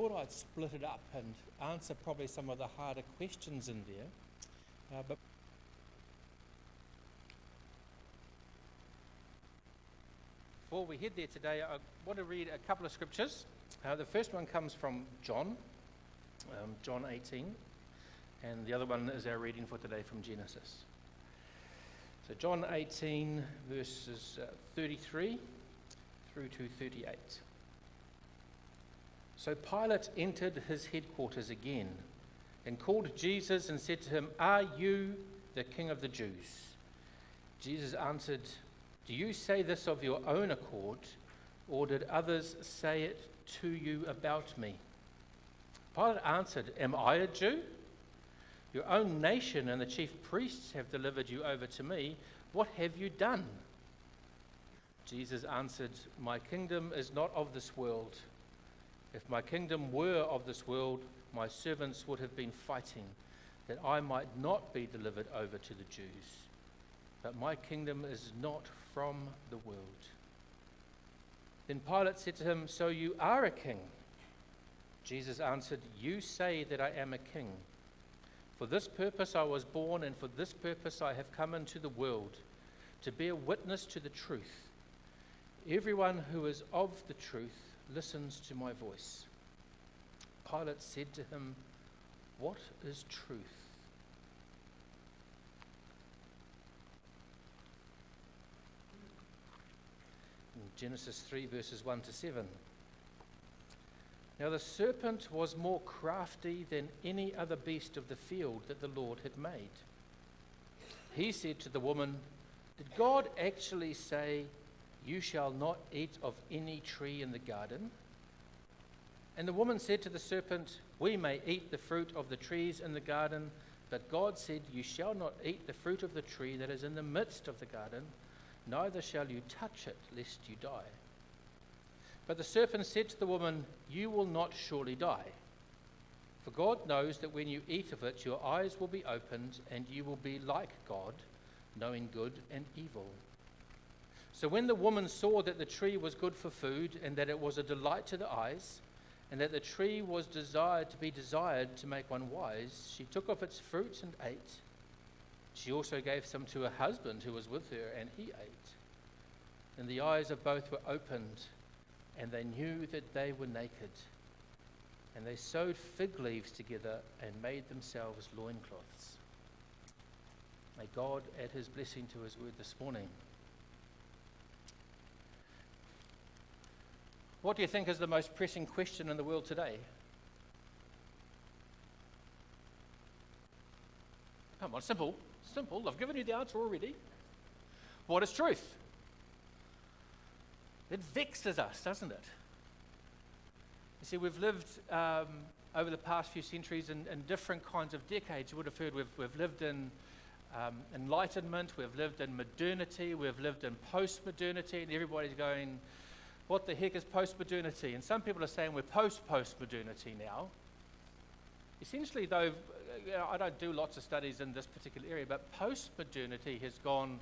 thought I'd split it up and answer probably some of the harder questions in there. Uh, but before we head there today, I want to read a couple of scriptures. Uh, the first one comes from John, um, John 18, and the other one is our reading for today from Genesis. So, John 18, verses uh, 33 through to 38. So Pilate entered his headquarters again and called Jesus and said to him, Are you the king of the Jews? Jesus answered, Do you say this of your own accord, or did others say it to you about me? Pilate answered, Am I a Jew? Your own nation and the chief priests have delivered you over to me. What have you done? Jesus answered, My kingdom is not of this world. If my kingdom were of this world, my servants would have been fighting that I might not be delivered over to the Jews. But my kingdom is not from the world. Then Pilate said to him, So you are a king? Jesus answered, You say that I am a king. For this purpose I was born, and for this purpose I have come into the world, to bear witness to the truth. Everyone who is of the truth listens to my voice. Pilate said to him, What is truth? Genesis 3, verses 1 to 7. Now the serpent was more crafty than any other beast of the field that the Lord had made. He said to the woman, Did God actually say, you shall not eat of any tree in the garden. And the woman said to the serpent, We may eat the fruit of the trees in the garden, but God said, You shall not eat the fruit of the tree that is in the midst of the garden, neither shall you touch it, lest you die. But the serpent said to the woman, You will not surely die. For God knows that when you eat of it, your eyes will be opened, and you will be like God, knowing good and evil. So when the woman saw that the tree was good for food, and that it was a delight to the eyes, and that the tree was desired to be desired to make one wise, she took of its fruit and ate. She also gave some to her husband who was with her, and he ate. And the eyes of both were opened, and they knew that they were naked. And they sewed fig leaves together and made themselves loincloths. May God add his blessing to his word this morning. What do you think is the most pressing question in the world today? Come on, simple, simple. I've given you the answer already. What is truth? It vexes us, doesn't it? You see, we've lived um, over the past few centuries in, in, different kinds of decades. You would have heard we've, we've lived in um, enlightenment, we've lived in modernity, we've lived in post modernity, and everybody's going, what the heck is post modernity? And some people are saying we're post post modernity now. Essentially, though, know, I don't do lots of studies in this particular area, but post modernity has gone,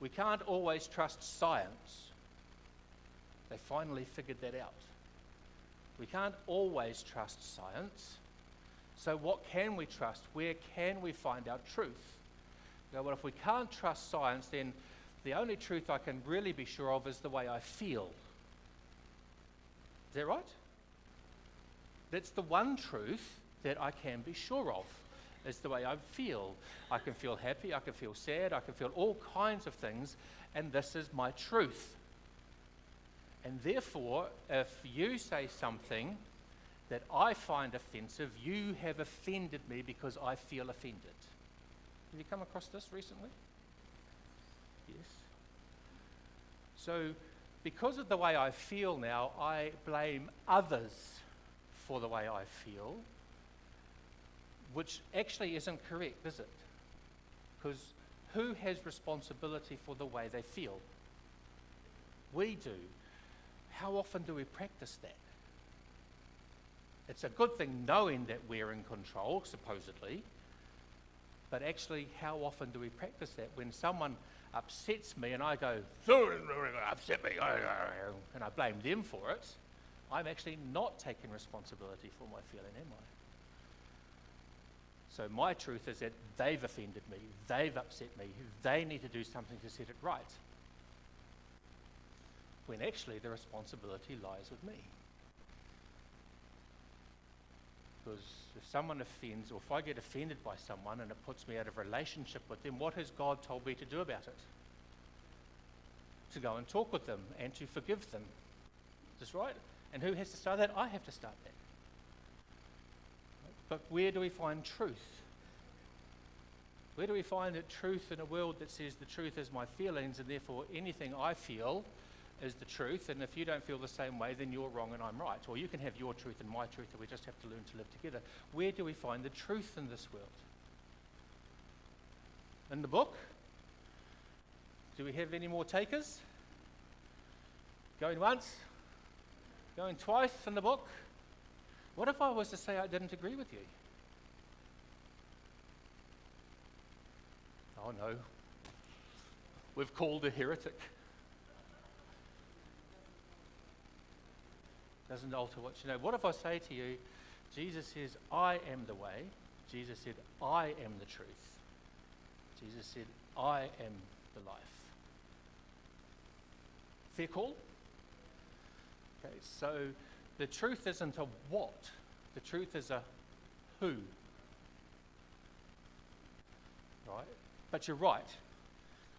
we can't always trust science. They finally figured that out. We can't always trust science. So, what can we trust? Where can we find our truth? You know, well, if we can't trust science, then the only truth I can really be sure of is the way I feel. Is that right? That's the one truth that I can be sure of. Is the way I feel. I can feel happy, I can feel sad, I can feel all kinds of things, and this is my truth. And therefore, if you say something that I find offensive, you have offended me because I feel offended. Have you come across this recently? Yes. So, because of the way I feel now, I blame others for the way I feel, which actually isn't correct, is it? Because who has responsibility for the way they feel? We do. How often do we practice that? It's a good thing knowing that we're in control, supposedly, but actually, how often do we practice that? When someone upsets me and I go, upset me, and I blame them for it, I'm actually not taking responsibility for my feeling, am I? So my truth is that they've offended me, they've upset me, they need to do something to set it right. When actually the responsibility lies with me. Because if someone offends, or if I get offended by someone and it puts me out of relationship with them, what has God told me to do about it? To go and talk with them and to forgive them. Is this right? And who has to start that? I have to start that. But where do we find truth? Where do we find that truth in a world that says the truth is my feelings and therefore anything I feel is the truth, and if you don't feel the same way, then you're wrong and I'm right. Or you can have your truth and my truth, and we just have to learn to live together. Where do we find the truth in this world? In the book? Do we have any more takers? Going once? Going twice in the book? What if I was to say I didn't agree with you? Oh no, we've called a heretic. Doesn't alter what you know. What if I say to you, Jesus says, I am the way. Jesus said, I am the truth. Jesus said, I am the life. Fair call? Okay, so the truth isn't a what, the truth is a who. Right? But you're right.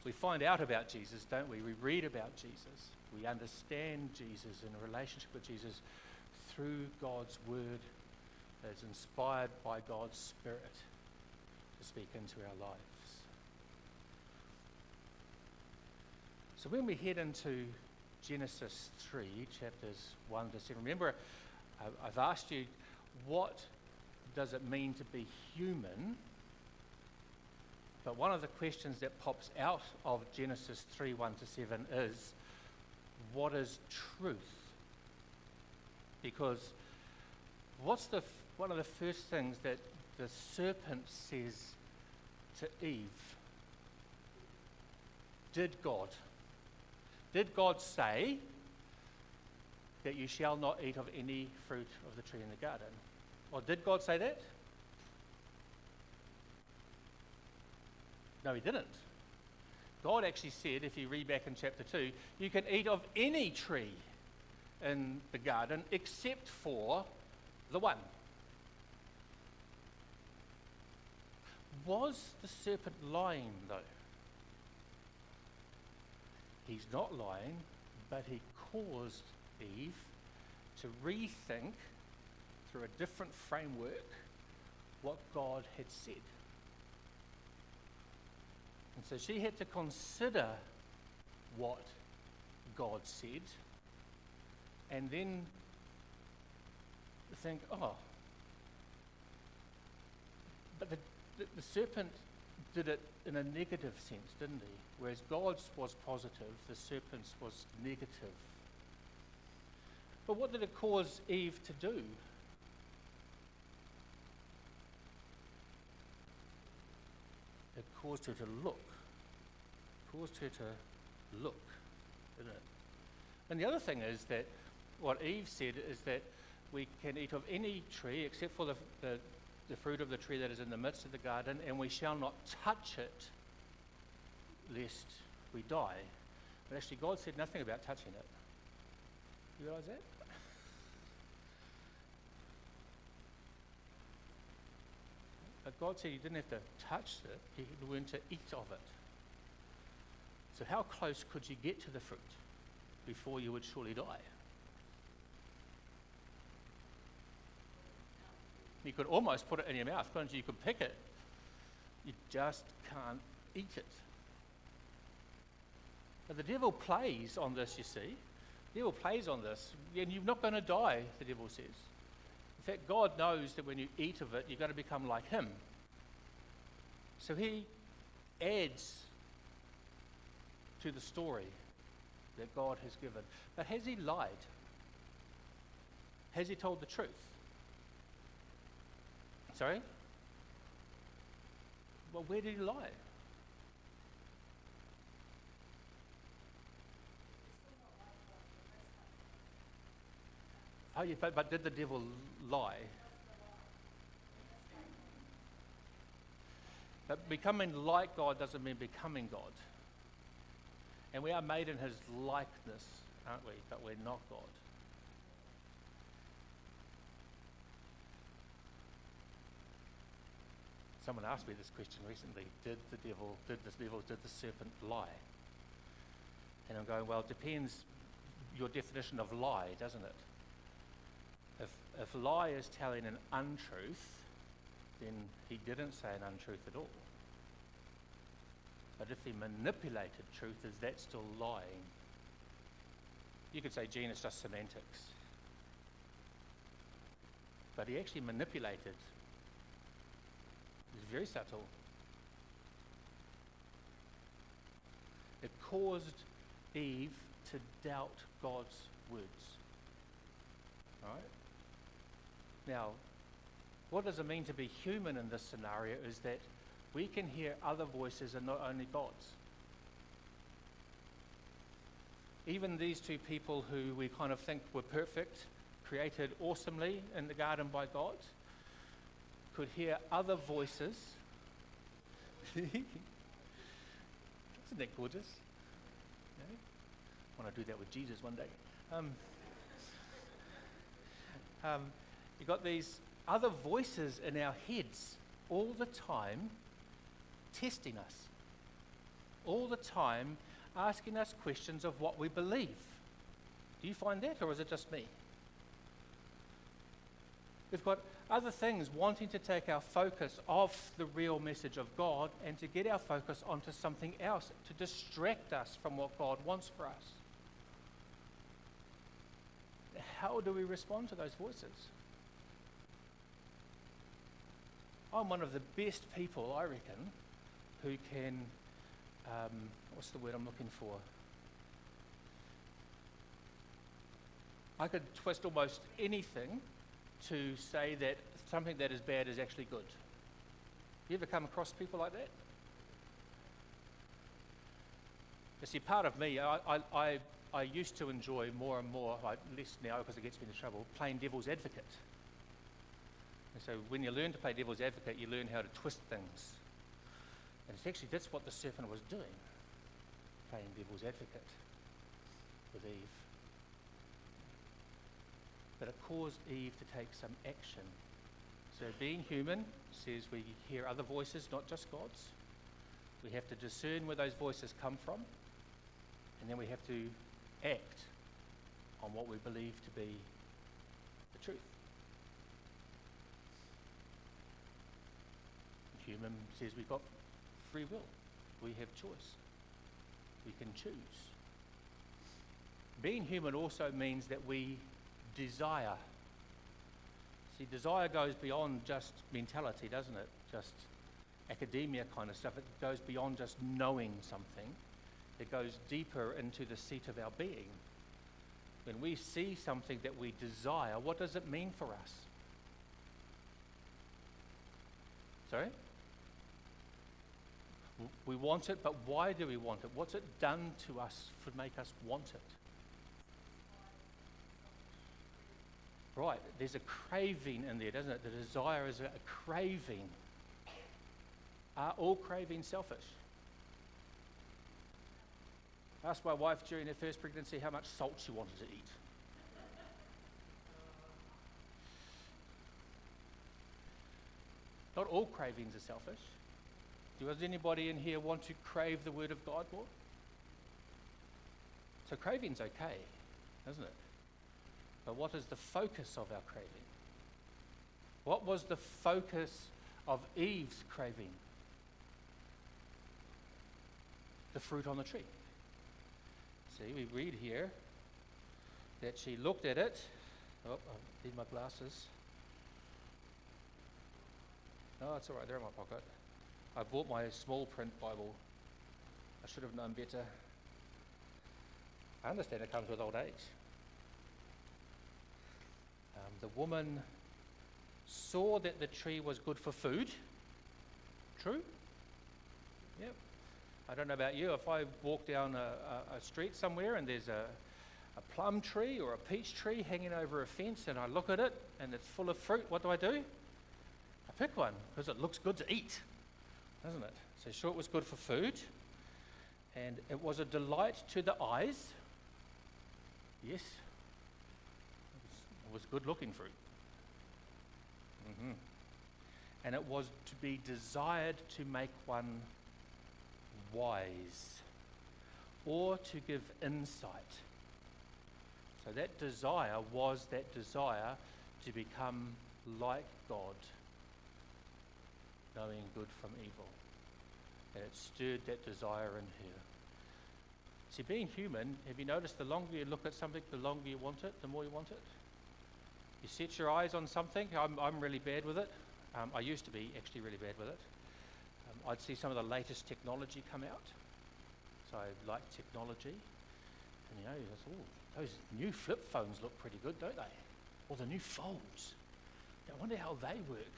We find out about Jesus, don't we? We read about Jesus. We understand Jesus and a relationship with Jesus through God's word that is inspired by God's Spirit to speak into our lives. So when we head into Genesis 3, chapters 1 to 7, remember uh, I've asked you what does it mean to be human? But one of the questions that pops out of Genesis 3 1 to 7 is what is truth? Because what's the, one of the first things that the serpent says to Eve? Did God? Did God say that you shall not eat of any fruit of the tree in the garden? Or did God say that? No, he didn't. God actually said, if you read back in chapter 2, you can eat of any tree in the garden except for the one. Was the serpent lying, though? He's not lying, but he caused Eve to rethink through a different framework what God had said. And so she had to consider what God said and then think, oh, but the, the, the, serpent did it in a negative sense, didn't he? Whereas God's was positive, the serpent's was negative. But what did it cause Eve to do? It caused her to look caused her to look, didn't it? And the other thing is that what Eve said is that we can eat of any tree except for the, the, the fruit of the tree that is in the midst of the garden, and we shall not touch it lest we die. But actually, God said nothing about touching it. You realize that? But God said you didn't have to touch it, you learn to eat of it. So, how close could you get to the fruit before you would surely die? You could almost put it in your mouth, couldn't you? You could pick it. You just can't eat it. But the devil plays on this, you see. The devil plays on this, and you're not going to die, the devil says. In fact, God knows that when you eat of it, you're going to become like him. So he adds to the story that God has given. But has he lied? Has he told the truth? Sorry? Well, where did he lie? Oh, yeah, but, but did the devil lie? But becoming like God doesn't mean becoming God. And we are made in his likeness, aren't we? But we're not God. Someone asked me this question recently Did the devil, did the devil, did the serpent lie? And I'm going, well, it depends your definition of lie, doesn't it? If, lie is telling an untruth, then he didn't say an untruth at all. But if he manipulated truth, is that still lying? You could say, Gene, it's just semantics. But he actually manipulated. It's very subtle. It caused Eve to doubt God's words. Right? Now, what does it mean to be human in this scenario is that we can hear other voices and not only God's. Even these two people who we kind of think were perfect, created awesomely in the garden by God, could hear other voices. Isn't that gorgeous? Yeah? I want to do that with Jesus one day. Um, um, you've got these other voices in our heads all the time testing us, all the time asking us questions of what we believe. Do you find that, or is it just me? We've got other things wanting to take our focus off the real message of God and to get our focus onto something else, to distract us from what God wants for us. How do we respond to those voices? I'm one of the best people, I reckon, who can, um, what's the word I'm looking for? I could twist almost anything to say that something that is bad is actually good. You ever come across people like that? You see, part of me, I, I, I, I used to enjoy more and more, like less now because it gets me into trouble, playing devil's advocate. And so when you learn to play devil's advocate, you learn how to twist things. And it's actually that's what the serpent was doing, playing devil's advocate with Eve. But it caused Eve to take some action. So being human says we hear other voices, not just God's. We have to discern where those voices come from, and then we have to act on what we believe to be the truth. Human says we've got free will. We have choice. We can choose. Being human also means that we desire. See, desire goes beyond just mentality, doesn't it? Just academia kind of stuff. It goes beyond just knowing something, it goes deeper into the seat of our being. When we see something that we desire, what does it mean for us? Sorry? We want it, but why do we want it? What's it done to us to make us want it? Right, there's a craving in there, doesn't it? The desire is a craving. Are all cravings selfish? I asked my wife during her first pregnancy how much salt she wanted to eat. Not all cravings are selfish. Does anybody in here want to crave the Word of God more? So craving's okay, isn't it? But what is the focus of our craving? What was the focus of Eve's craving? The fruit on the tree. See, we read here that she looked at it. Oh, I need my glasses. No, it's all right, they're in my pocket. I bought my small print Bible. I should have known better. I understand it comes with old age. Um, the woman saw that the tree was good for food. True? Yep. I don't know about you. If I walk down a, a, a street somewhere and there's a, a plum tree or a peach tree hanging over a fence and I look at it and it's full of fruit, what do I do? I pick one because it looks good to eat, doesn't it? So, sure, it was good for food and it was a delight to the eyes. Yes, it was good looking fruit. Mm-hmm. And it was to be desired to make one wise or to give insight. So that desire was that desire to become like God, knowing good from evil. And it stirred that desire in her. See, being human, have you noticed the longer you look at something, the longer you want it, the more you want it? You set your eyes on something. I'm, I'm really bad with it. Um, I used to be actually really bad with it. Um, I'd see some of the latest technology come out. So I like technology. And you know, oh, those new flip phones look pretty good, don't they? Or the new phones. I wonder how they work.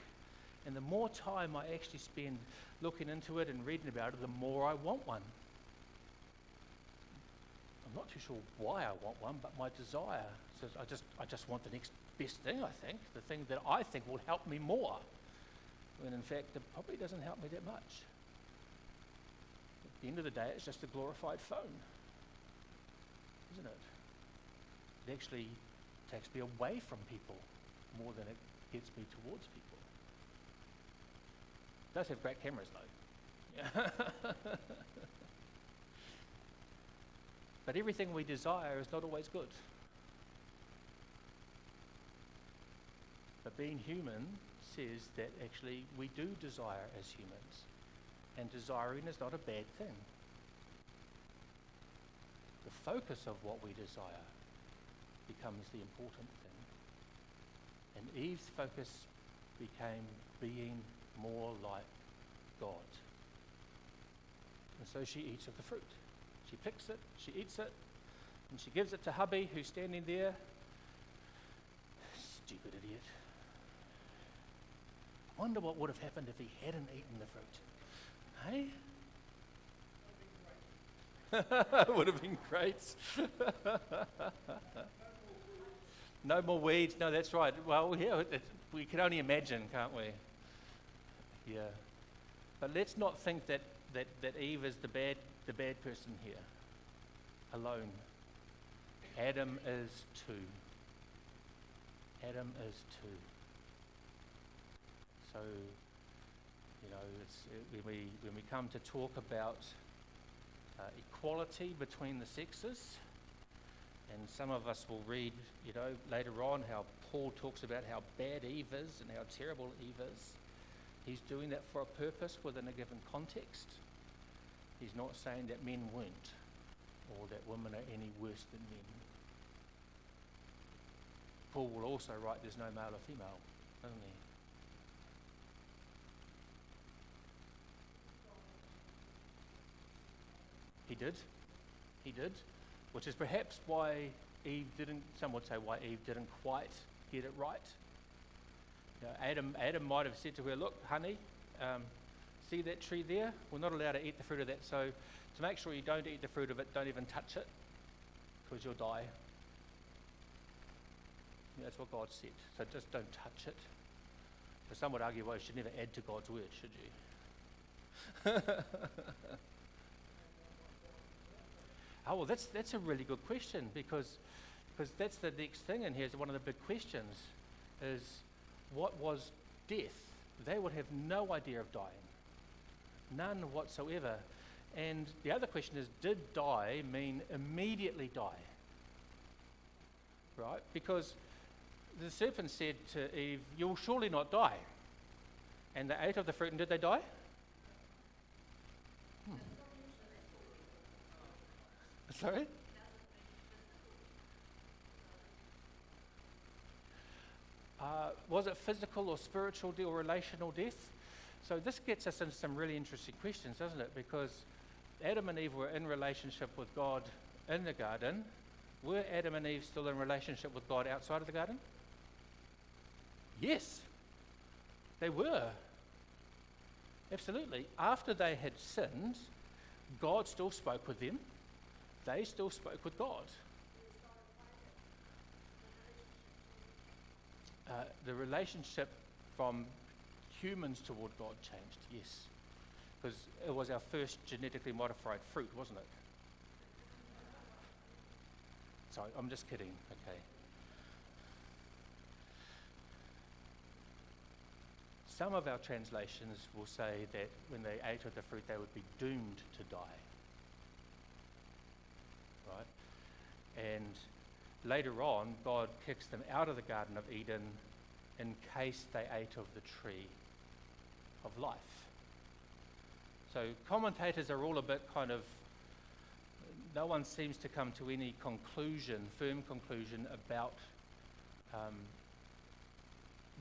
And the more time I actually spend looking into it and reading about it, the more I want one. I'm not too sure why I want one, but my desire says I just, I just want the next best thing, I think, the thing that I think will help me more. When in fact, it probably doesn't help me that much. At the end of the day, it's just a glorified phone, isn't it? It actually takes me away from people more than it gets me towards people. Does have great cameras, though. but everything we desire is not always good. But being human says that actually we do desire as humans, and desiring is not a bad thing. The focus of what we desire becomes the important thing. And Eve's focus became being more like God. And so she eats of the fruit. She picks it, she eats it, and she gives it to hubby who's standing there. Stupid idiot. I wonder what would have happened if he hadn't eaten the fruit. Hey? would have been great. no more weeds. No, that's right. Well, yeah, we can only imagine, can't we? Yeah. But let's not think that, that, that Eve is the bad, the bad person here alone. Adam is too. Adam is too. So, you know, it, when, we, when we come to talk about uh, equality between the sexes, and some of us will read, you know, later on how Paul talks about how bad Eve is and how terrible Eve is. He's doing that for a purpose within a given context. He's not saying that men weren't or that women are any worse than men. Paul will also write there's no male or female, doesn't he? He did. He did. Which is perhaps why Eve didn't, some would say why Eve didn't quite get it right. You know, Adam, Adam might have said to her, Look, honey, um, see that tree there? We're not allowed to eat the fruit of that. So to make sure you don't eat the fruit of it, don't even touch it because you'll die. that's what God said. So just don't touch it. But some would argue, well, you should never add to God's word, should you? Oh, well, that's, that's a really good question because, because that's the next thing in here is one of the big questions is what was death? They would have no idea of dying. None whatsoever. And the other question is, did die mean immediately die? Right? Because the serpent said to Eve, You'll surely not die. And they ate of the fruit, and did they die? Hmm. Sorry? Uh, was it physical or spiritual or relational death? So this gets us into some really interesting questions, doesn't it? Because Adam and Eve were in relationship with God in the garden. Were Adam and Eve still in relationship with God outside of the garden? Yes, they were. Absolutely. After they had sinned, God still spoke with them they still spoke with God. Uh, the relationship from humans toward God changed, yes. Because it was our first genetically modified fruit, wasn't it? Sorry, I'm just kidding, okay. Some of our translations will say that when they ate of the fruit, they would be doomed to die. Right? And later on, God kicks them out of the Garden of Eden in case they ate of the tree of life. So commentators are all a bit kind of, no one seems to come to any conclusion, firm conclusion about um,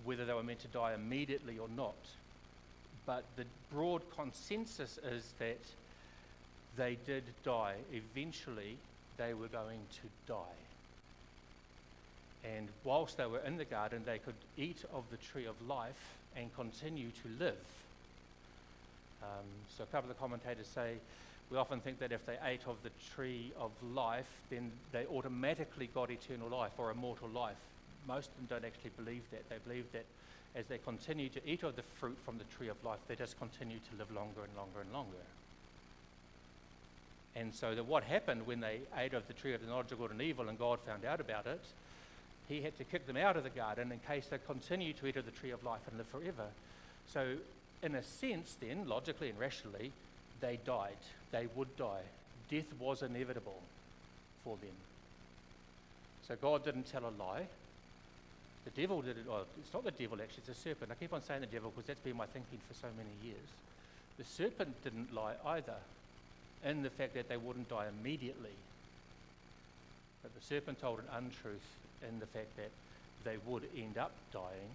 whether they were meant to die immediately or not. But the broad consensus is that they did die. Eventually, they were going to die. And whilst they were in the garden, they could eat of the tree of life and continue to live. Um, so, a couple of commentators say we often think that if they ate of the tree of life, then they automatically got eternal life or immortal life most of them don't actually believe that. They believe that as they continue to eat of the fruit from the tree of life, they just continue to live longer and longer and longer. And so, that what happened when they ate of the tree of the knowledge of good and evil and God found out about it, he had to kick them out of the garden in case they continued to eat of the tree of life and live forever. So, in a sense, then, logically and rationally, they died. They would die. Death was inevitable for them. So, God didn't tell a lie. The devil did it, oh, it's not the devil actually, it's the serpent. I keep on saying the devil because that's been my thinking for so many years. The serpent didn't lie either in the fact that they wouldn't die immediately. But the serpent told an untruth in the fact that they would end up dying,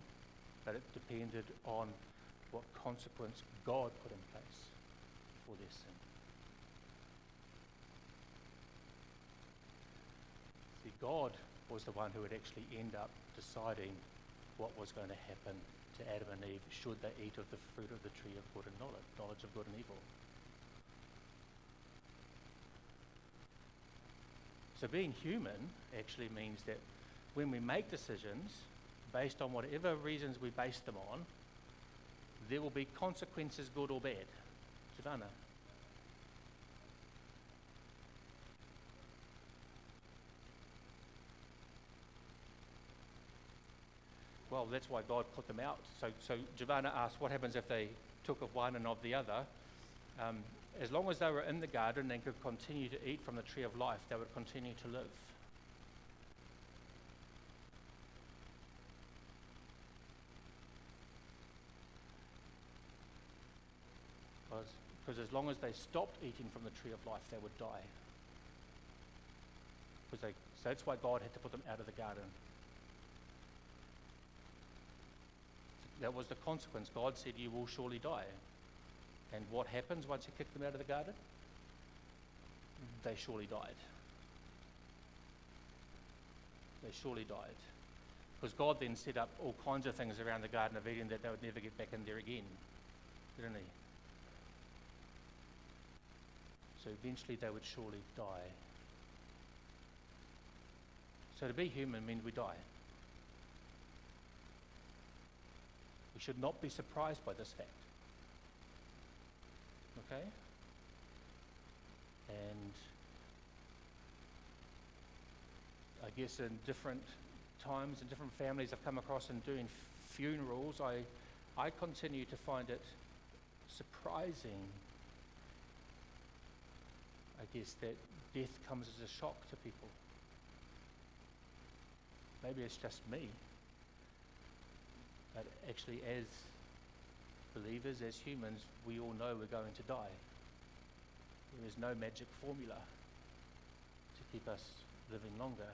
but it depended on what consequence God put in place for their sin. See, God was the one who would actually end up deciding what was going to happen to Adam and Eve should they eat of the fruit of the tree of good and knowledge, knowledge of good and evil. So being human actually means that when we make decisions based on whatever reasons we base them on, there will be consequences, good or bad. Savannah. well, that's why God put them out. So, so Giovanna asked, what happens if they took of one and of the other? Um, as long as they were in the garden and could continue to eat from the tree of life, they would continue to live. Because as long as they stopped eating from the tree of life, they would die. Because they, so that's why God had to put them out of the garden. that was the consequence. God said, You will surely die. And what happens once you kick them out of the garden? They surely died. They surely died. Because God then set up all kinds of things around the Garden of Eden that they would never get back in there again. Didn't he? So eventually they would surely die. So to be human means we die. We should not be surprised by this fact. Okay? And I guess in different times and different families I've come across in doing funerals, I, I continue to find it surprising, I guess, that death comes as a shock to people. Maybe it's just me. But actually, as believers, as humans, we all know we're going to die. There is no magic formula to keep us living longer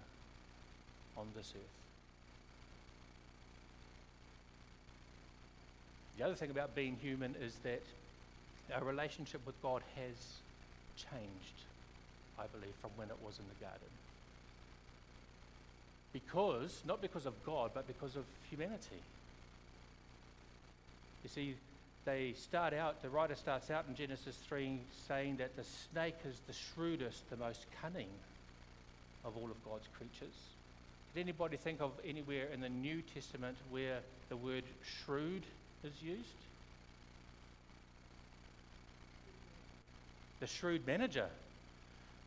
on this earth. The other thing about being human is that our relationship with God has changed, I believe, from when it was in the garden. Because, not because of God, but because of humanity. You see, they start out, the writer starts out in Genesis 3 saying that the snake is the shrewdest, the most cunning of all of God's creatures. Did anybody think of anywhere in the New Testament where the word shrewd is used? The shrewd manager.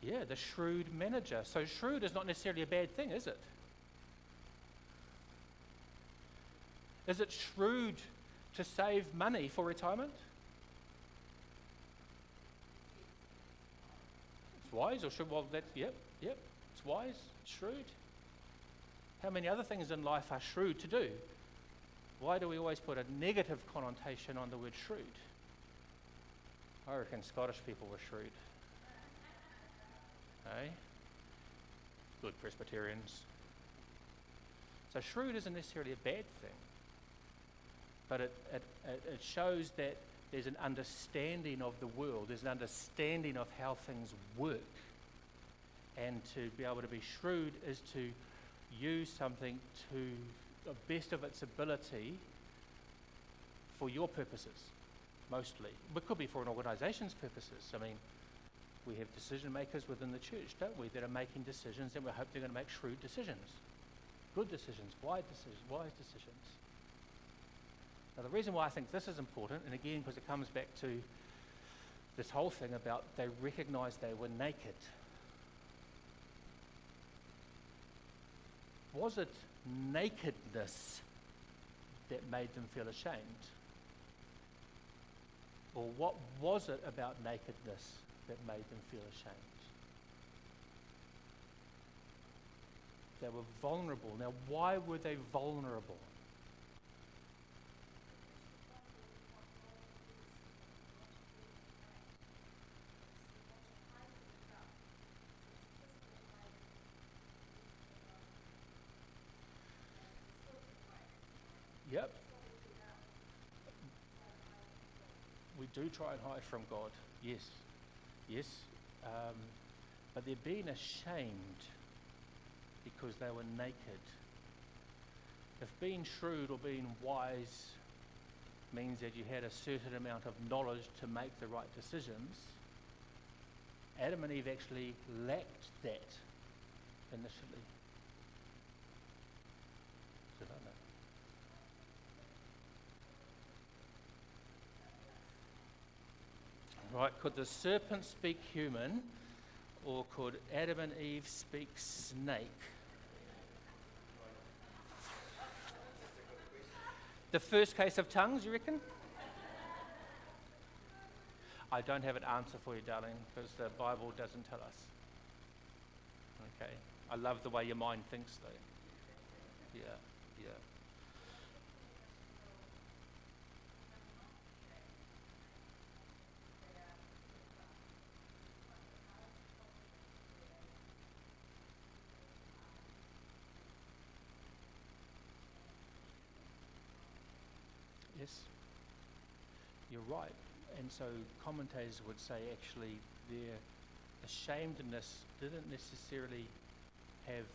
Yeah, the shrewd manager. So, shrewd is not necessarily a bad thing, is it? Is it shrewd to save money for retirement? It's wise, or should, well, that, yep, yep, it's wise, shrewd. How many other things in life are shrewd to do? Why do we always put a negative connotation on the word shrewd? I reckon Scottish people were shrewd. Hey? Good Presbyterians. So shrewd isn't necessarily a bad thing, but it, it, it shows that there's an understanding of the world, there's an understanding of how things work. And to be able to be shrewd is to use something to the best of its ability for your purposes, mostly. But could be for an organisation's purposes. I mean, we have decision makers within the church, don't we, that are making decisions and we hope they're going to make shrewd decisions. Good decisions, wise decisions, wise decisions. Now, the reason why I think this is important, and again, because it comes back to this whole thing about they recognized they were naked. Was it nakedness that made them feel ashamed? Or what was it about nakedness that made them feel ashamed? They were vulnerable. Now, why were they vulnerable? Yep. We do try and hide from God. Yes. Yes. Um, but they're being ashamed because they were naked. If being shrewd or being wise means that you had a certain amount of knowledge to make the right decisions, Adam and Eve actually lacked that initially. So I don't know. Right, could the serpent speak human or could Adam and Eve speak snake? The first case of tongues, you reckon? I don't have an answer for you, darling, because the Bible doesn't tell us. Okay. I love the way your mind thinks, though. Yeah, yeah. Yes, you're right. And so commentators would say actually their ashamedness didn't necessarily have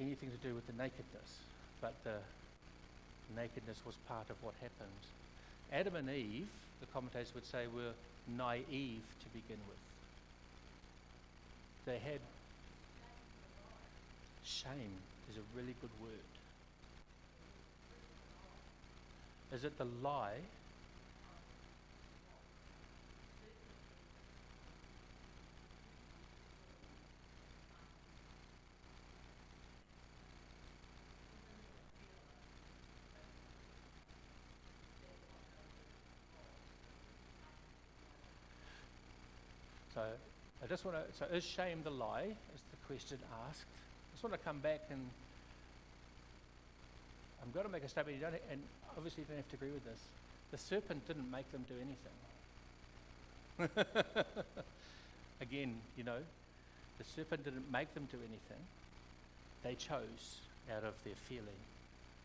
anything to do with the nakedness, but the nakedness was part of what happened. Adam and Eve, the commentators would say, were naive to begin with. They had shame, is a really good word. Is it the lie? So I just want to, so is shame the lie, is the question asked. I just want to come back and I'm going to make a statement, you don't, and obviously you don't have to agree with this. The serpent didn't make them do anything. Again, you know, the serpent didn't make them do anything. They chose out of their feeling.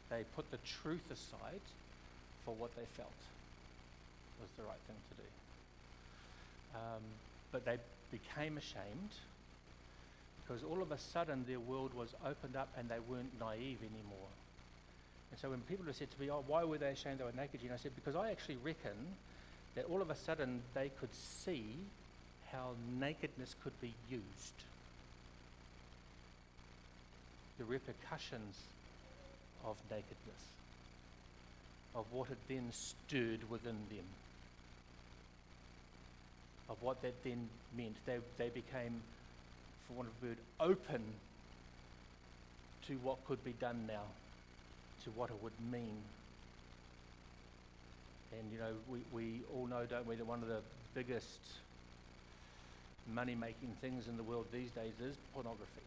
They put the truth aside for what they felt was the right thing to do. Um, but they became ashamed because all of a sudden their world was opened up and they weren't naive anymore. And so when people have said to me, oh, why were they ashamed they were naked? Know, I said, because I actually reckon that all of a sudden they could see how nakedness could be used. the repercussions of nakedness, of what it then stirred within them, of what that then meant. They, they became, for want of a word, open to what could be done now, to what it would mean. And you know, we, we all know, don't we, that one of the biggest money making things in the world these days is pornography.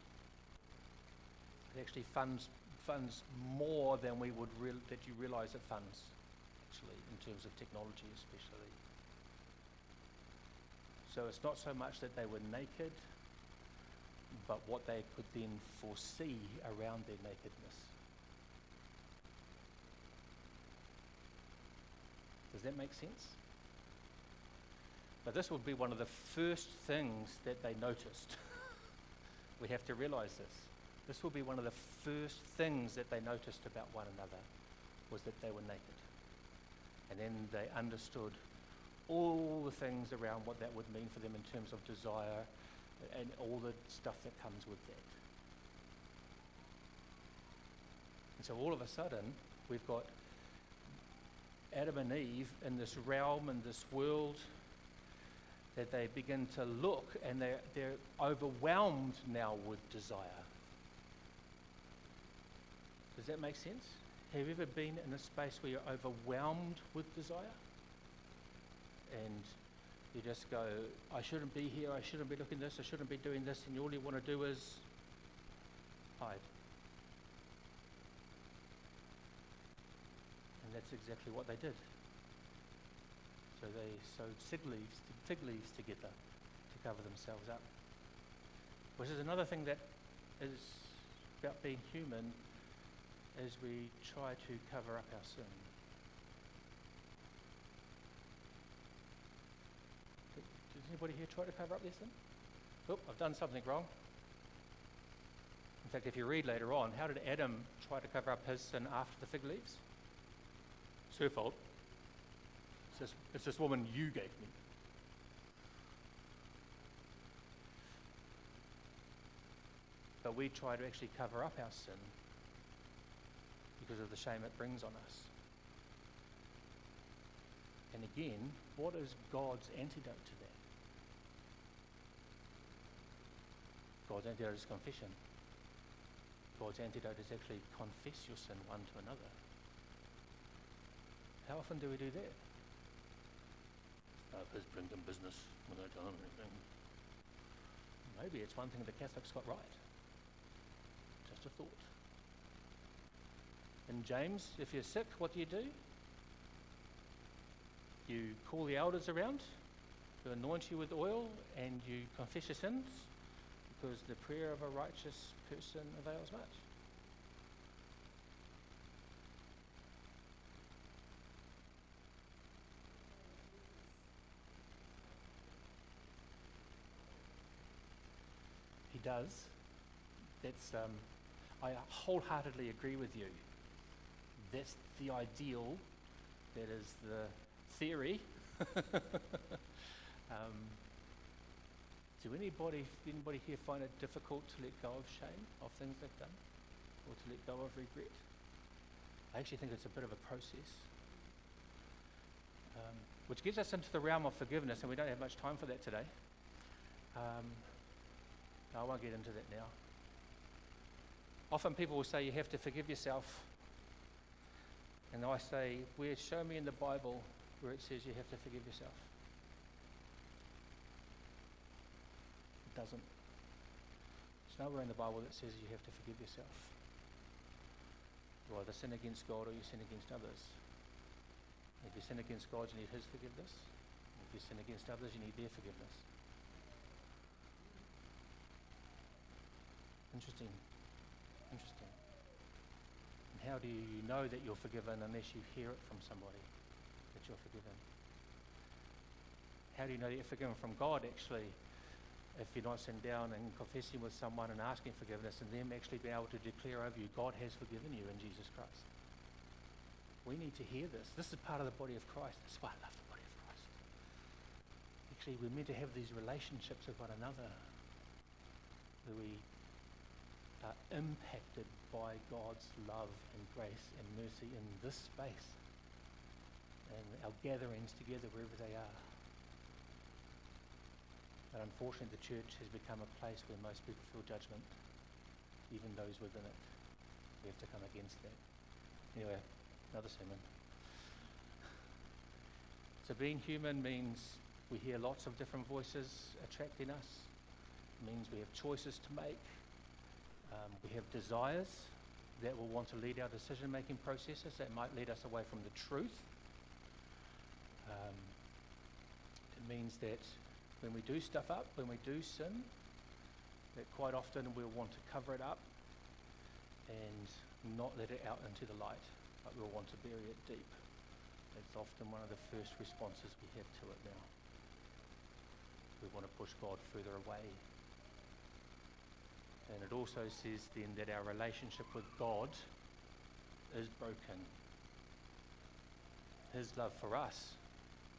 It actually funds funds more than we would real, that you realize it funds, actually, in terms of technology especially. So it's not so much that they were naked, but what they could then foresee around their nakedness. Does that make sense? But this would be one of the first things that they noticed. we have to realize this. This will be one of the first things that they noticed about one another was that they were naked. And then they understood all the things around what that would mean for them in terms of desire and all the stuff that comes with that. And so all of a sudden, we've got Adam and Eve in this realm, in this world, that they begin to look and they're, they're overwhelmed now with desire. Does that make sense? Have you ever been in a space where you're overwhelmed with desire? And you just go, I shouldn't be here, I shouldn't be looking this, I shouldn't be doing this, and all you want to do is hide. That's exactly what they did. So they sewed fig leaves, fig leaves together to cover themselves up. Which is another thing that is about being human as we try to cover up our sin. Does anybody here try to cover up their sin? Oh, I've done something wrong. In fact, if you read later on, how did Adam try to cover up his sin after the fig leaves? It's her fault. It's this, it's this woman you gave me. But we try to actually cover up our sin because of the shame it brings on us. And again, what is God's antidote to that? God's antidote is confession. God's antidote is actually confess your sin one to another. How often do we do that? Let's bring them business when tell them anything. Maybe it's one thing the Catholics got right. Just a thought. And James, if you're sick, what do you do? You call the elders around, who anoint you with oil, and you confess your sins, because the prayer of a righteous person avails much. Does. That's um, I wholeheartedly agree with you that's the ideal, that is the theory. um, do anybody, anybody here find it difficult to let go of shame, of things they've done, or to let go of regret? I actually think it's a bit of a process. Um, which gets us into the realm of forgiveness, and we don't have much time for that today. Um, I won't get into that now. Often people will say you have to forgive yourself and I say, where show me in the Bible where it says you have to forgive yourself. It doesn't. There's nowhere in the Bible that says you have to forgive yourself. You either sin against God or you sin against others. If you sin against God, you need His forgiveness. If you sin against others, you need their forgiveness. Interesting. Interesting. And how do you know that you're forgiven unless you hear it from somebody that you're forgiven? How do you know that you're forgiven from God actually if you're not sitting down and confessing with someone and asking forgiveness and them actually being able to declare over you, God has forgiven you in Jesus Christ? We need to hear this. This is part of the body of Christ. That's why I love the body of Christ. Actually, we're meant to have these relationships with one another where we are impacted by God's love and grace and mercy in this space and our gatherings together wherever they are. But unfortunately, the church has become a place where most people feel judgment, even those within it. We have to come against that. Anyway, another sermon. So, being human means we hear lots of different voices attracting us, it means we have choices to make, um, we have desires that will want to lead our decision making processes that might lead us away from the truth. Um, it means that when we do stuff up, when we do sin, that quite often we'll want to cover it up and not let it out into the light, but we'll want to bury it deep. That's often one of the first responses we have to it now. We want to push God further away. And it also says then that our relationship with God is broken. His love for us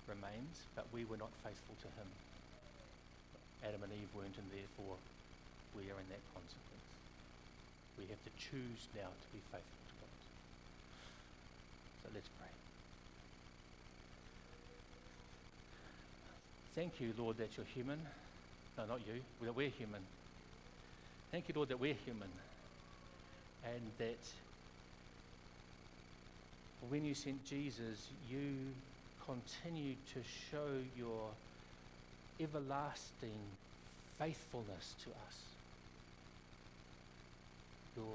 remains, but we were not faithful to him. Adam and Eve weren't, and therefore we are in that consequence. We have to choose now to be faithful to God. So let's pray. Thank you, Lord, that you're human. No, not you, that we're human. Thank you, Lord, that we're human. And that when you sent Jesus, you continued to show your everlasting faithfulness to us. Your,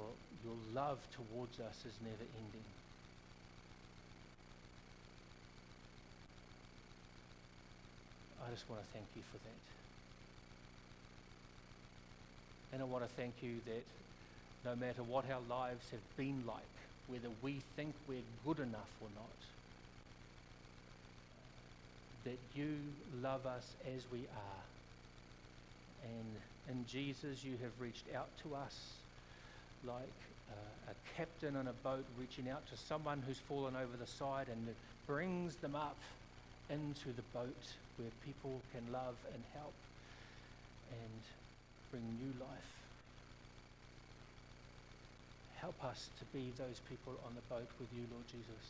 your love towards us is never ending. I just want to thank you for that. And I want to thank you that no matter what our lives have been like, whether we think we're good enough or not, that you love us as we are. And in Jesus, you have reached out to us like uh, a captain on a boat reaching out to someone who's fallen over the side and brings them up into the boat where people can love and help and bring new life. Help us to be those people on the boat with you, Lord Jesus.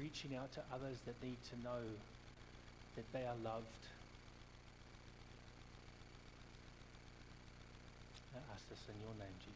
Reaching out to others that need to know that they are loved. I ask this in your name, Jesus.